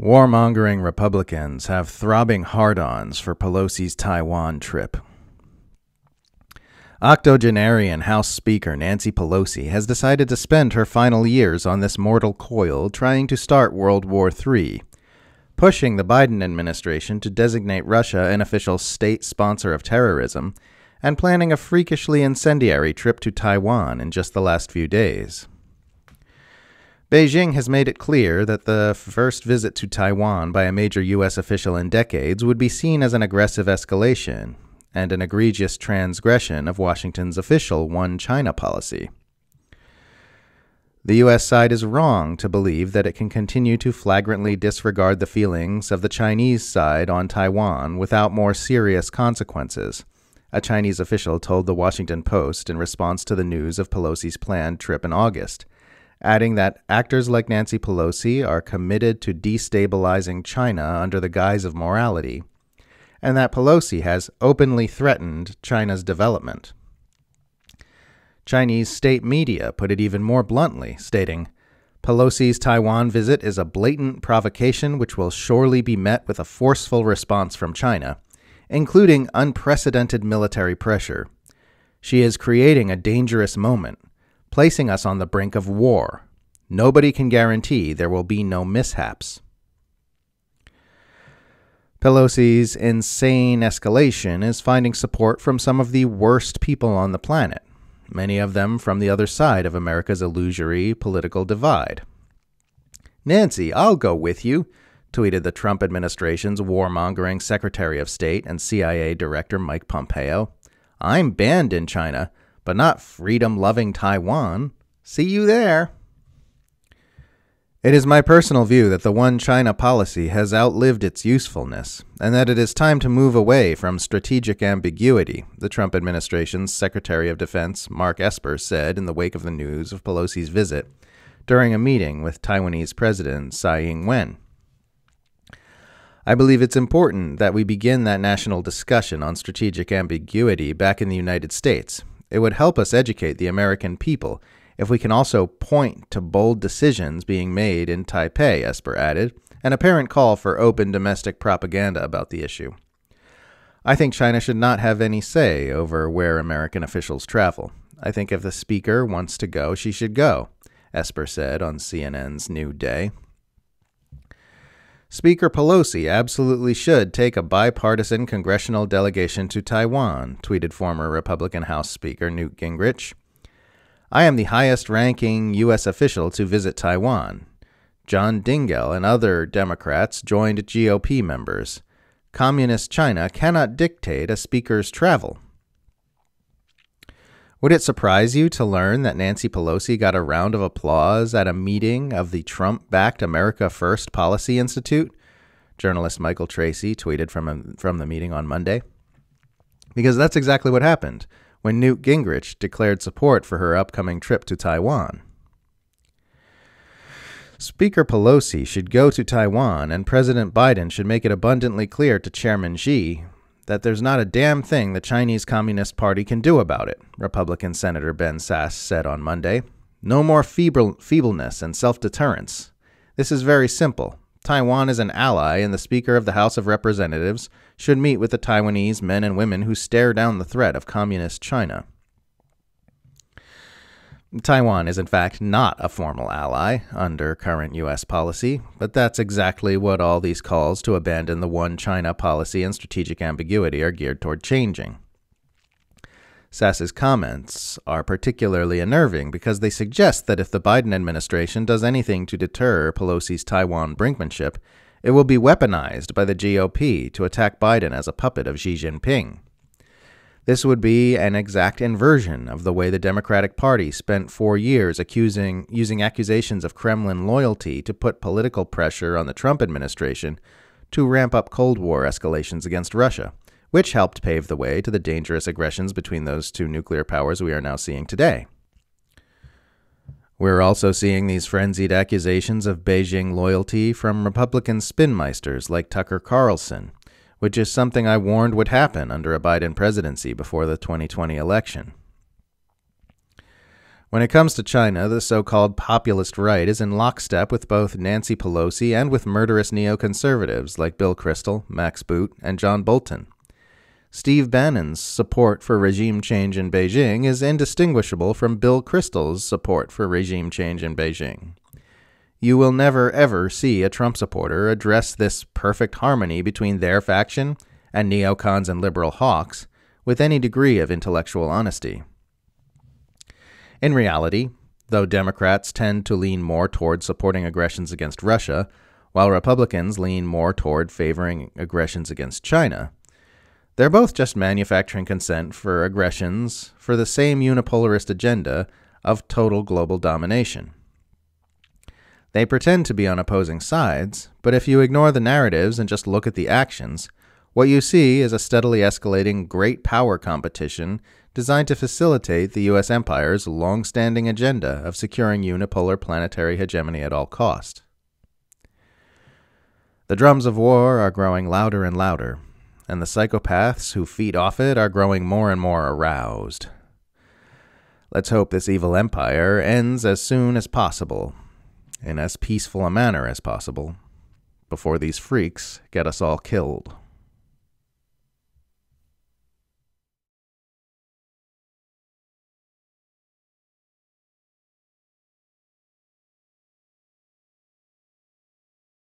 Warmongering Republicans have throbbing hard ons for Pelosi's Taiwan trip. Octogenarian House Speaker Nancy Pelosi has decided to spend her final years on this mortal coil trying to start World War III, pushing the Biden administration to designate Russia an official state sponsor of terrorism, and planning a freakishly incendiary trip to Taiwan in just the last few days. Beijing has made it clear that the first visit to Taiwan by a major U.S. official in decades would be seen as an aggressive escalation and an egregious transgression of Washington's official One China policy. The U.S. side is wrong to believe that it can continue to flagrantly disregard the feelings of the Chinese side on Taiwan without more serious consequences, a Chinese official told the Washington Post in response to the news of Pelosi's planned trip in August adding that actors like Nancy Pelosi are committed to destabilizing China under the guise of morality, and that Pelosi has openly threatened China's development. Chinese state media put it even more bluntly, stating, Pelosi's Taiwan visit is a blatant provocation which will surely be met with a forceful response from China, including unprecedented military pressure. She is creating a dangerous moment, placing us on the brink of war. Nobody can guarantee there will be no mishaps. Pelosi's insane escalation is finding support from some of the worst people on the planet, many of them from the other side of America's illusory political divide. Nancy, I'll go with you, tweeted the Trump administration's warmongering Secretary of State and CIA Director Mike Pompeo. I'm banned in China, but not freedom loving Taiwan. See you there. It is my personal view that the One China policy has outlived its usefulness, and that it is time to move away from strategic ambiguity, the Trump administration's Secretary of Defense, Mark Esper, said in the wake of the news of Pelosi's visit during a meeting with Taiwanese President Tsai Ing wen. I believe it's important that we begin that national discussion on strategic ambiguity back in the United States, it would help us educate the American people if we can also point to bold decisions being made in Taipei, Esper added, an apparent call for open domestic propaganda about the issue. I think China should not have any say over where American officials travel. I think if the speaker wants to go, she should go, Esper said on CNN's New Day. Speaker Pelosi absolutely should take a bipartisan congressional delegation to Taiwan, tweeted former Republican House Speaker Newt Gingrich. I am the highest ranking U.S. official to visit Taiwan. John Dingell and other Democrats joined GOP members. Communist China cannot dictate a speaker's travel. Would it surprise you to learn that Nancy Pelosi got a round of applause at a meeting of the Trump backed America First Policy Institute? Journalist Michael Tracey tweeted from, a, from the meeting on Monday. Because that's exactly what happened when Newt Gingrich declared support for her upcoming trip to Taiwan. Speaker Pelosi should go to Taiwan, and President Biden should make it abundantly clear to Chairman Xi that there's not a damn thing the Chinese Communist Party can do about it, Republican Senator Ben Sasse said on Monday. No more feeble, feebleness and self deterrence. This is very simple. Taiwan is an ally, and the Speaker of the House of Representatives should meet with the Taiwanese men and women who stare down the threat of Communist China. Taiwan is, in fact, not a formal ally under current U.S. policy, but that's exactly what all these calls to abandon the one China policy and strategic ambiguity are geared toward changing. Sasse's comments are particularly unnerving because they suggest that if the Biden administration does anything to deter Pelosi's Taiwan brinkmanship, it will be weaponized by the GOP to attack Biden as a puppet of Xi Jinping. This would be an exact inversion of the way the Democratic Party spent four years accusing, using accusations of Kremlin loyalty to put political pressure on the Trump administration to ramp up Cold War escalations against Russia, which helped pave the way to the dangerous aggressions between those two nuclear powers we are now seeing today. We're also seeing these frenzied accusations of Beijing loyalty from Republican spinmeisters like Tucker Carlson, which is something I warned would happen under a Biden presidency before the 2020 election. When it comes to China, the so called populist right is in lockstep with both Nancy Pelosi and with murderous neoconservatives like Bill Kristol, Max Boot, and John Bolton. Steve Bannon's support for regime change in Beijing is indistinguishable from Bill Kristol's support for regime change in Beijing. You will never ever see a Trump supporter address this perfect harmony between their faction and neocons and liberal hawks with any degree of intellectual honesty. In reality, though Democrats tend to lean more toward supporting aggressions against Russia, while Republicans lean more toward favoring aggressions against China, they're both just manufacturing consent for aggressions for the same unipolarist agenda of total global domination. They pretend to be on opposing sides, but if you ignore the narratives and just look at the actions, what you see is a steadily escalating great power competition designed to facilitate the U.S. empire's long standing agenda of securing unipolar planetary hegemony at all cost. The drums of war are growing louder and louder, and the psychopaths who feed off it are growing more and more aroused. Let's hope this evil empire ends as soon as possible, in as peaceful a manner as possible, before these freaks get us all killed.